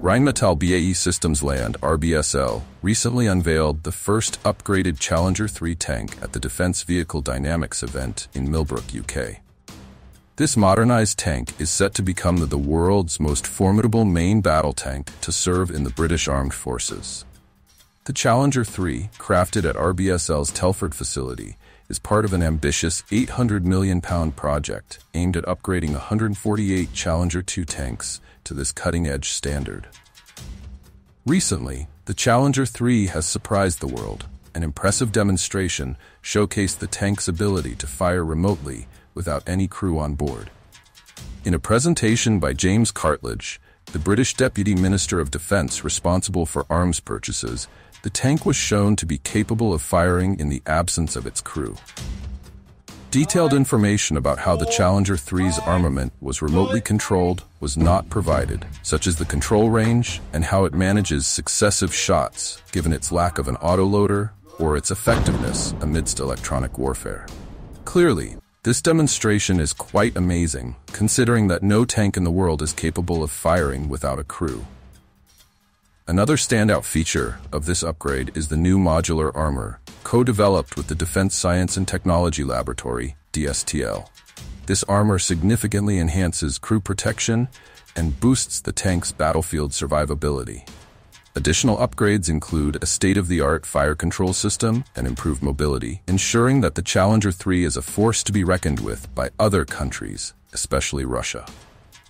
Rheinmetall BAE Systems Land, RBSL, recently unveiled the first upgraded Challenger 3 tank at the Defence Vehicle Dynamics event in Millbrook, UK. This modernized tank is set to become the world's most formidable main battle tank to serve in the British Armed Forces. The Challenger 3, crafted at RBSL's Telford facility, is part of an ambitious 800 million pound project aimed at upgrading 148 Challenger 2 tanks to this cutting-edge standard. Recently, the Challenger 3 has surprised the world. An impressive demonstration showcased the tank's ability to fire remotely without any crew on board. In a presentation by James Cartlidge, the British Deputy Minister of Defence responsible for arms purchases, the tank was shown to be capable of firing in the absence of its crew. Detailed information about how the Challenger 3's armament was remotely controlled was not provided, such as the control range and how it manages successive shots, given its lack of an autoloader or its effectiveness amidst electronic warfare. Clearly, this demonstration is quite amazing, considering that no tank in the world is capable of firing without a crew. Another standout feature of this upgrade is the new modular armor, co-developed with the Defense Science and Technology Laboratory, DSTL. This armor significantly enhances crew protection and boosts the tank's battlefield survivability. Additional upgrades include a state-of-the-art fire control system and improved mobility, ensuring that the Challenger 3 is a force to be reckoned with by other countries, especially Russia.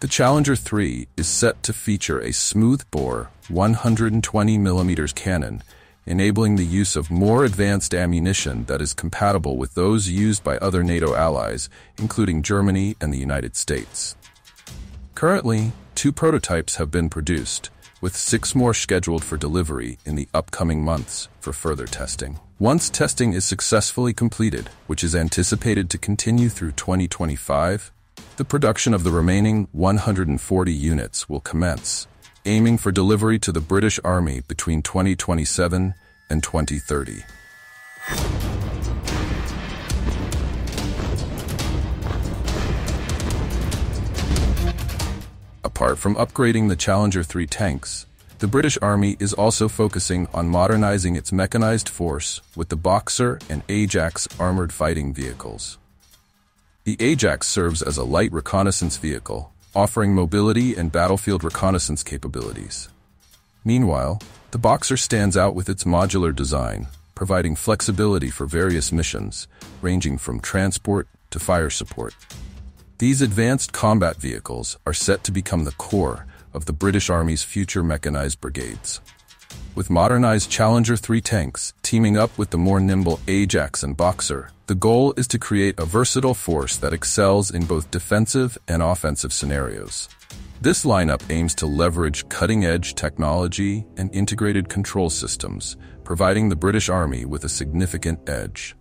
The Challenger 3 is set to feature a smooth-bore 120mm cannon, enabling the use of more advanced ammunition that is compatible with those used by other NATO allies, including Germany and the United States. Currently, two prototypes have been produced, with six more scheduled for delivery in the upcoming months for further testing. Once testing is successfully completed, which is anticipated to continue through 2025, the production of the remaining 140 units will commence, aiming for delivery to the British Army between 2027 and 2030. Apart from upgrading the Challenger 3 tanks, the British Army is also focusing on modernizing its mechanized force with the Boxer and Ajax armored fighting vehicles. The Ajax serves as a light reconnaissance vehicle, offering mobility and battlefield reconnaissance capabilities. Meanwhile, the Boxer stands out with its modular design, providing flexibility for various missions, ranging from transport to fire support. These advanced combat vehicles are set to become the core of the British Army's future mechanized brigades. With modernized Challenger 3 tanks teaming up with the more nimble Ajax and Boxer, the goal is to create a versatile force that excels in both defensive and offensive scenarios. This lineup aims to leverage cutting-edge technology and integrated control systems, providing the British Army with a significant edge.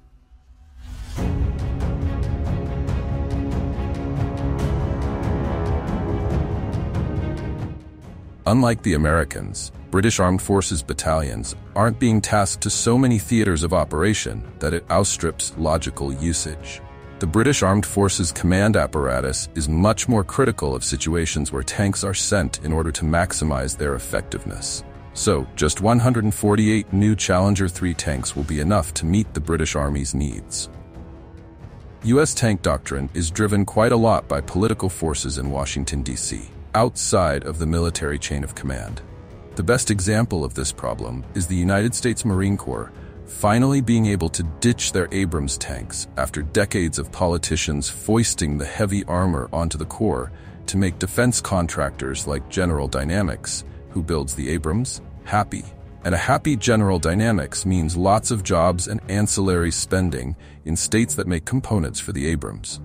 Unlike the Americans, British Armed Forces battalions aren't being tasked to so many theaters of operation that it outstrips logical usage. The British Armed Forces command apparatus is much more critical of situations where tanks are sent in order to maximize their effectiveness. So, just 148 new Challenger 3 tanks will be enough to meet the British Army's needs. U.S. tank doctrine is driven quite a lot by political forces in Washington, D.C outside of the military chain of command. The best example of this problem is the United States Marine Corps finally being able to ditch their Abrams tanks after decades of politicians foisting the heavy armor onto the Corps to make defense contractors like General Dynamics, who builds the Abrams, happy. And a happy General Dynamics means lots of jobs and ancillary spending in states that make components for the Abrams.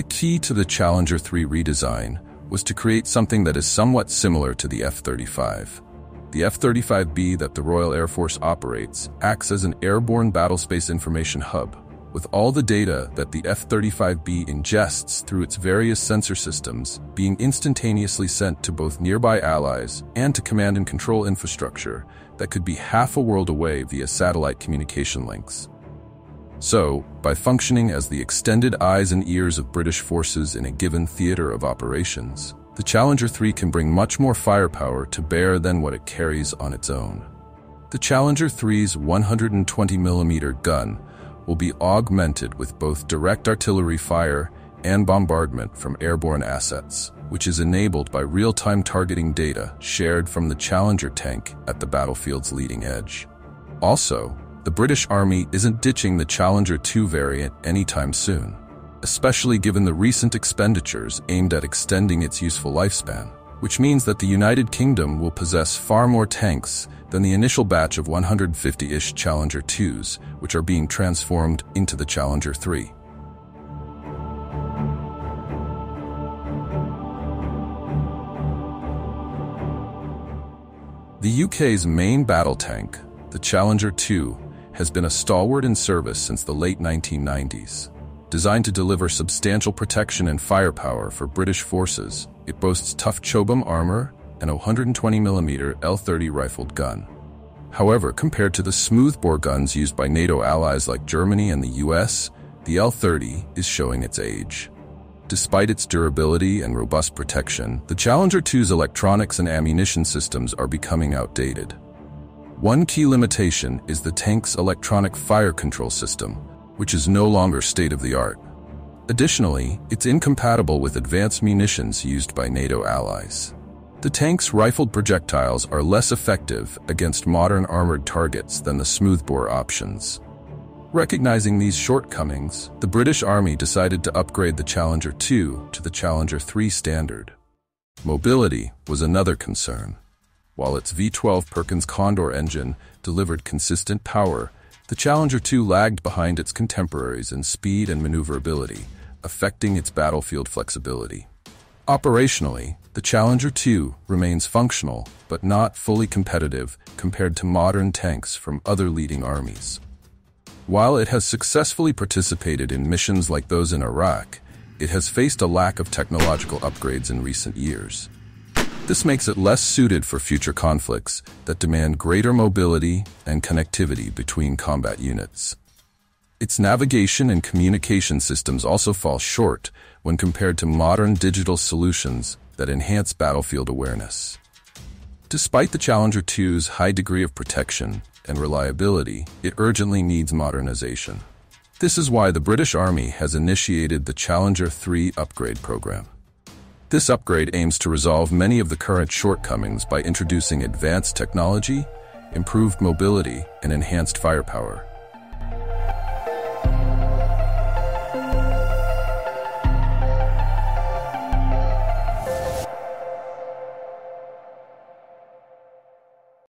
The key to the Challenger 3 redesign was to create something that is somewhat similar to the F-35. The F-35B that the Royal Air Force operates acts as an airborne battlespace information hub, with all the data that the F-35B ingests through its various sensor systems being instantaneously sent to both nearby allies and to command and control infrastructure that could be half a world away via satellite communication links. So, by functioning as the extended eyes and ears of British forces in a given theater of operations, the Challenger 3 can bring much more firepower to bear than what it carries on its own. The Challenger 3's 120mm gun will be augmented with both direct artillery fire and bombardment from airborne assets, which is enabled by real-time targeting data shared from the Challenger tank at the battlefield's leading edge. Also, the British Army isn't ditching the Challenger 2 variant anytime soon, especially given the recent expenditures aimed at extending its useful lifespan, which means that the United Kingdom will possess far more tanks than the initial batch of 150-ish Challenger 2s, which are being transformed into the Challenger 3. The UK's main battle tank, the Challenger 2, has been a stalwart in service since the late 1990s. Designed to deliver substantial protection and firepower for British forces, it boasts tough Chobham armor and a 120mm L-30 rifled gun. However, compared to the smoothbore guns used by NATO allies like Germany and the US, the L-30 is showing its age. Despite its durability and robust protection, the Challenger 2's electronics and ammunition systems are becoming outdated. One key limitation is the tank's electronic fire control system, which is no longer state-of-the-art. Additionally, it's incompatible with advanced munitions used by NATO allies. The tank's rifled projectiles are less effective against modern armored targets than the smoothbore options. Recognizing these shortcomings, the British Army decided to upgrade the Challenger 2 to the Challenger 3 standard. Mobility was another concern. While its V12 Perkins Condor engine delivered consistent power, the Challenger 2 lagged behind its contemporaries in speed and maneuverability, affecting its battlefield flexibility. Operationally, the Challenger 2 remains functional, but not fully competitive compared to modern tanks from other leading armies. While it has successfully participated in missions like those in Iraq, it has faced a lack of technological upgrades in recent years. This makes it less suited for future conflicts that demand greater mobility and connectivity between combat units. Its navigation and communication systems also fall short when compared to modern digital solutions that enhance battlefield awareness. Despite the Challenger 2's high degree of protection and reliability, it urgently needs modernization. This is why the British Army has initiated the Challenger 3 upgrade program. This upgrade aims to resolve many of the current shortcomings by introducing advanced technology, improved mobility, and enhanced firepower.